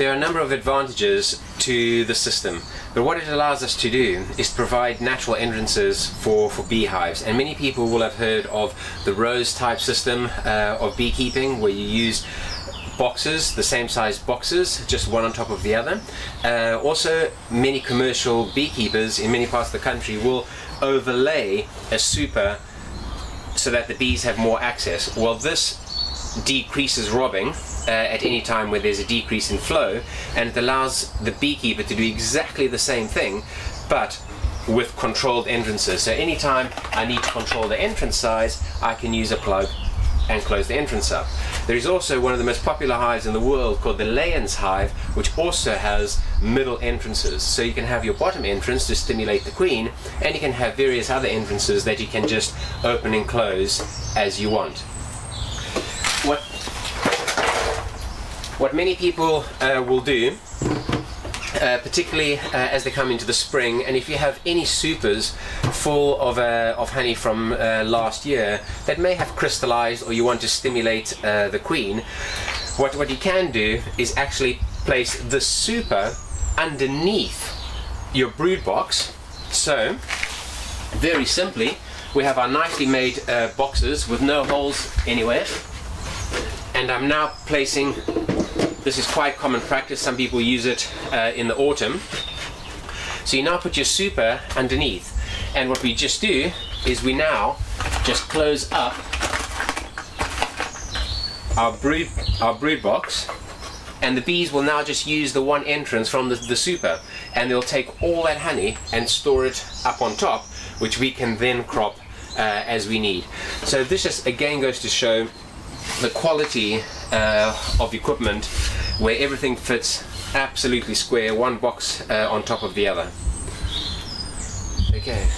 There are a number of advantages to the system, but what it allows us to do is provide natural entrances for, for beehives. And many people will have heard of the rose type system uh, of beekeeping where you use boxes, the same size boxes, just one on top of the other. Uh, also, many commercial beekeepers in many parts of the country will overlay a super so that the bees have more access. Well, this decreases robbing uh, at any time where there's a decrease in flow and it allows the beekeeper to do exactly the same thing but with controlled entrances. So anytime I need to control the entrance size, I can use a plug and close the entrance up. There is also one of the most popular hives in the world called the Layens hive, which also has middle entrances. So you can have your bottom entrance to stimulate the queen, and you can have various other entrances that you can just open and close as you want. What, what many people uh, will do uh, particularly uh, as they come into the spring. And if you have any supers full of, uh, of honey from uh, last year that may have crystallized or you want to stimulate uh, the queen, what, what you can do is actually place the super underneath your brood box. So, very simply, we have our nicely made boxes with no holes anywhere. And I'm now placing this is quite common practice. Some people use it uh, in the autumn. So you now put your super underneath. And what we just do is we now just close up our brood, our brood box and the bees will now just use the one entrance from the, the super and they'll take all that honey and store it up on top which we can then crop uh, as we need. So this just again goes to show the quality uh, of equipment where everything fits absolutely square, one box uh, on top of the other. Okay.